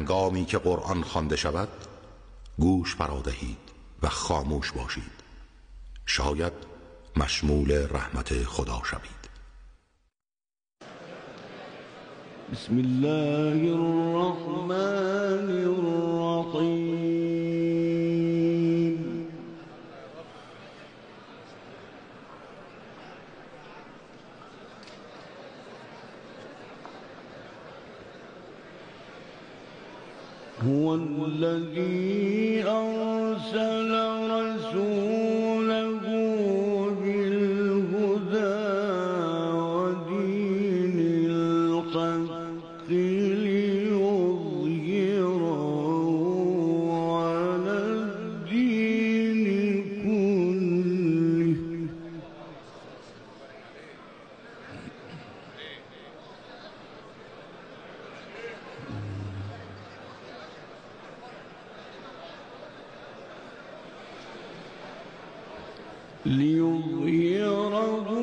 هنگامی که قرآن خوانده شود گوش فرادهید و خاموش باشید. شاید مشمول رحمت خدا شوید. بسم الله الرحمن الرحیم. هو الذي أرسل ليظهره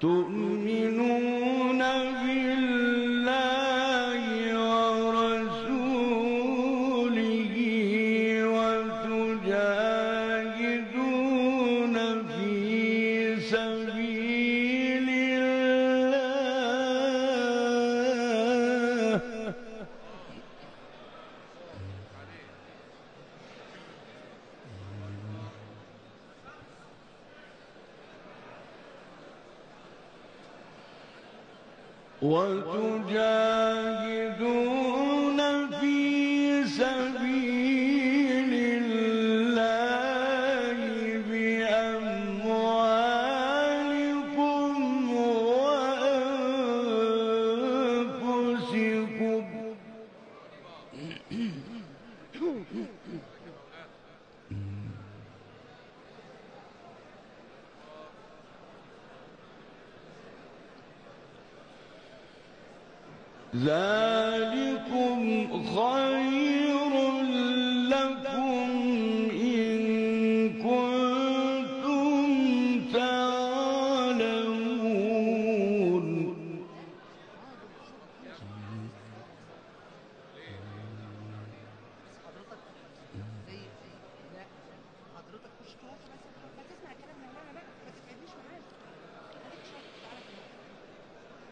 تؤمنون بالله وتجاهدون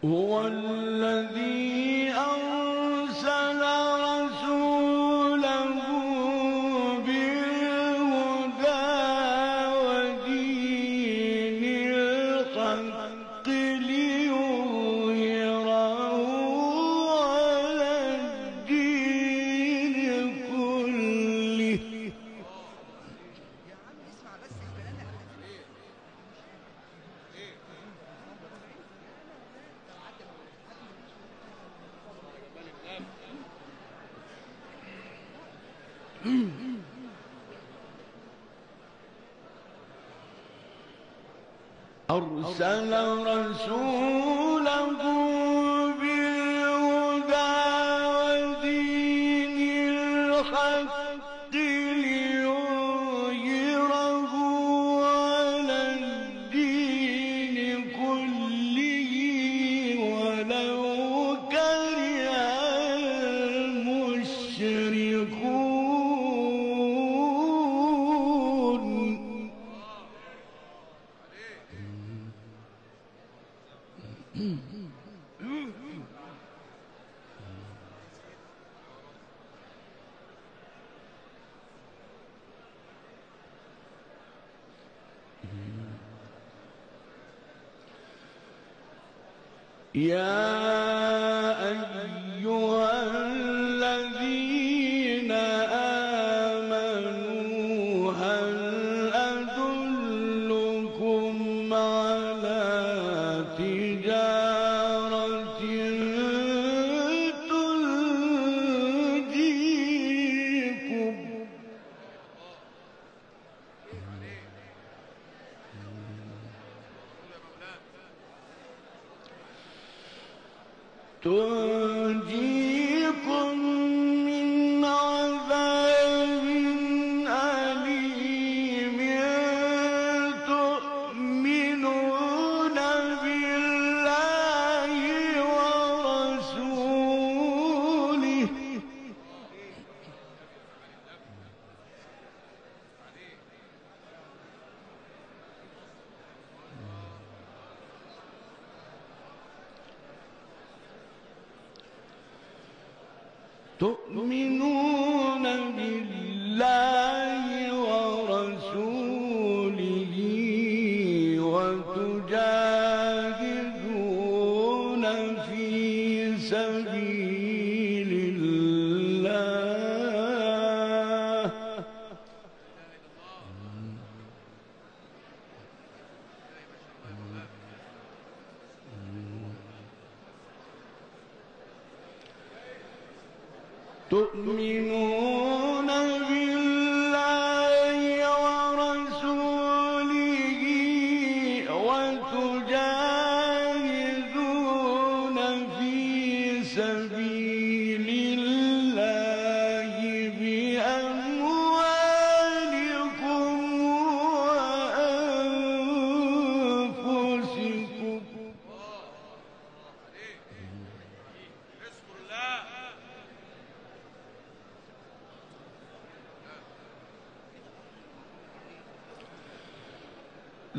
هو أرسل رسول يا تنجي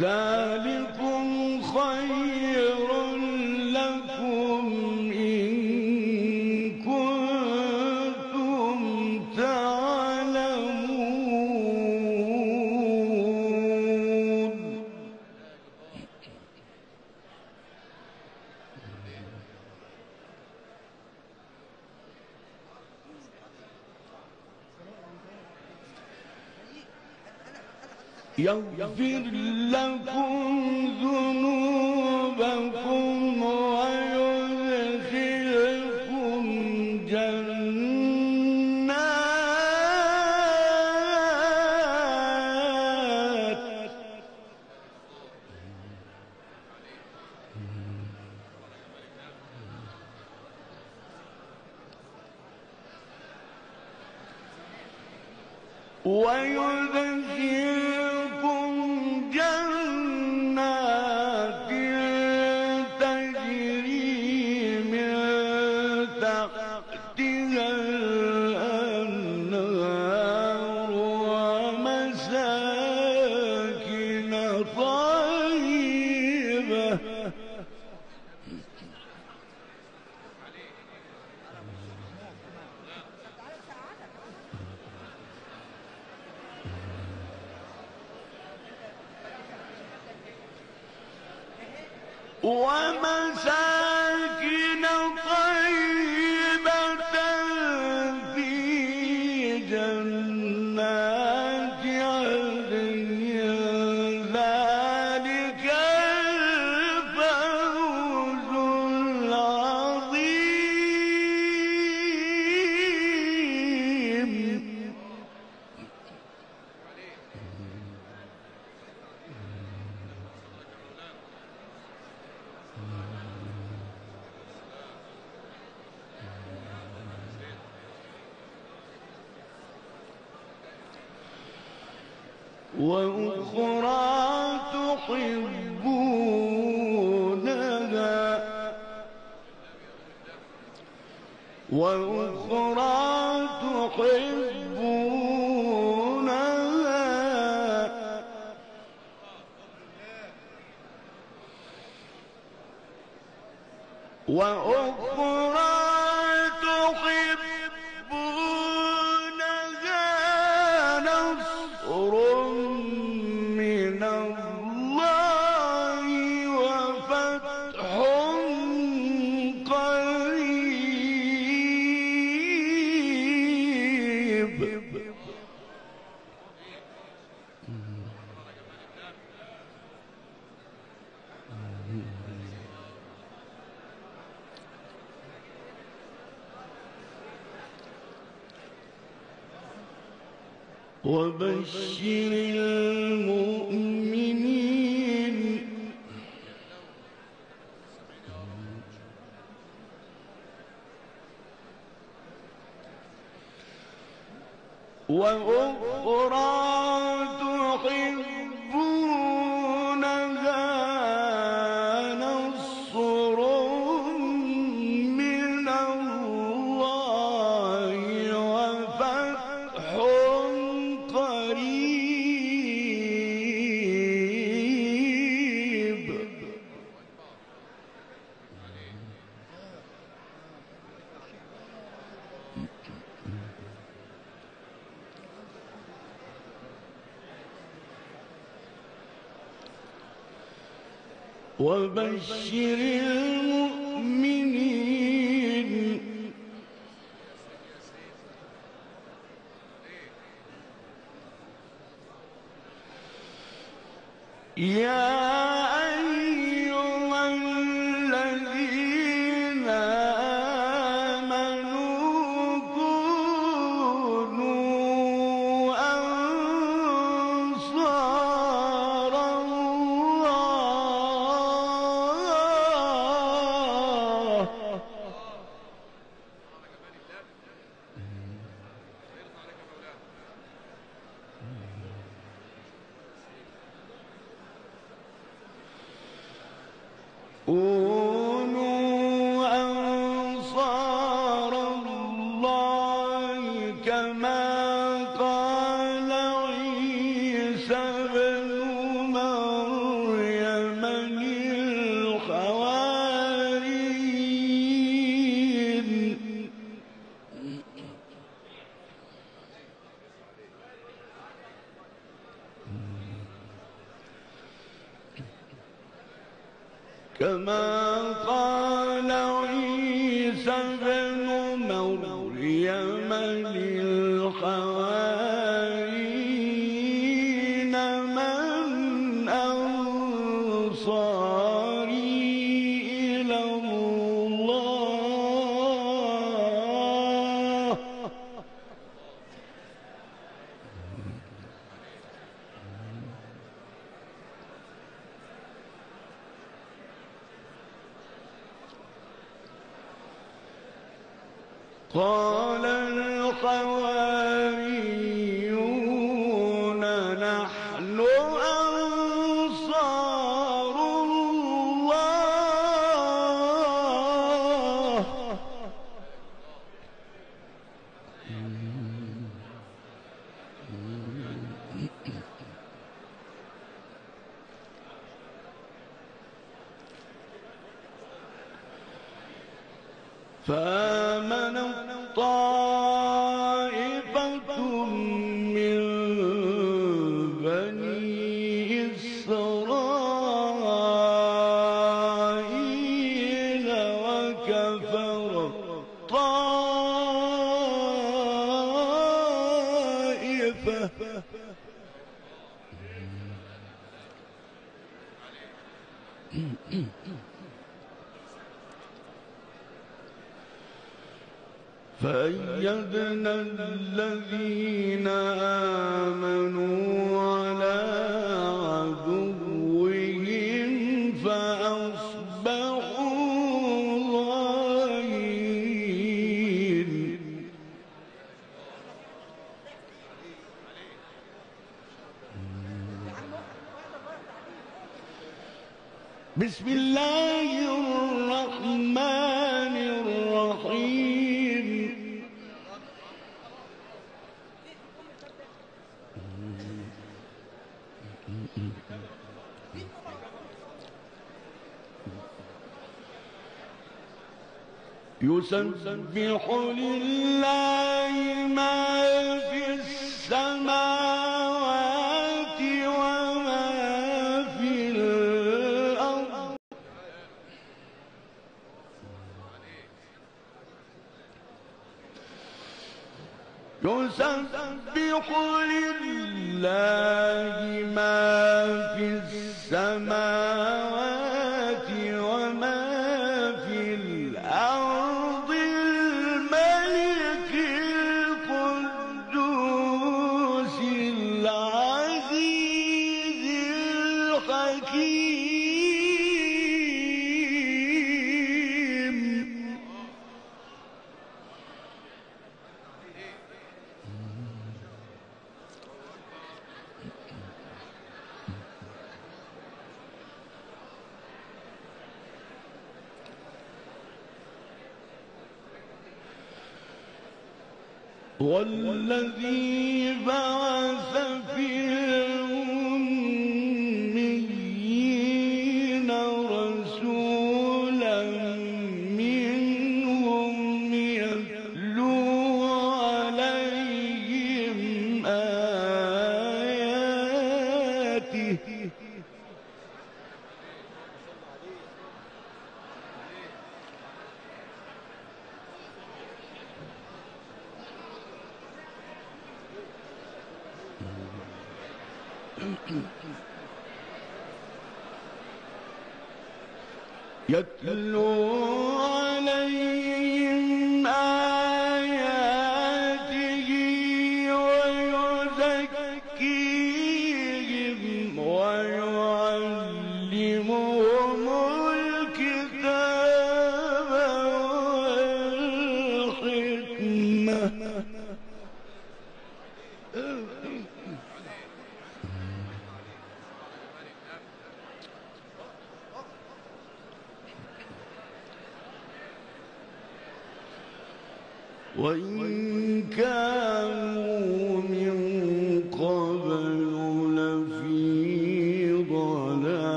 ذلك يغفر لكم ذنوبكم. 的人。وأخرى وأخرى تحب وبشر المؤمنين قال الحواريون نحن أنصار الله. فأ الطاغوت بسم الله الرحمن الرحيم. يسبح لله ما يسبح لله ما في السماء والذي بعث يتلو وإن كانوا من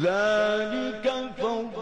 La nuit, quand le.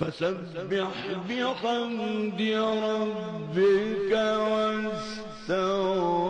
فسبح بحمد ربك واستغفره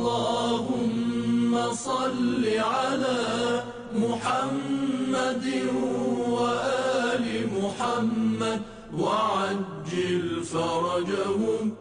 اللهم صل على محمد وآل محمد وعجل فرجهم